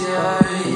yeah, yeah.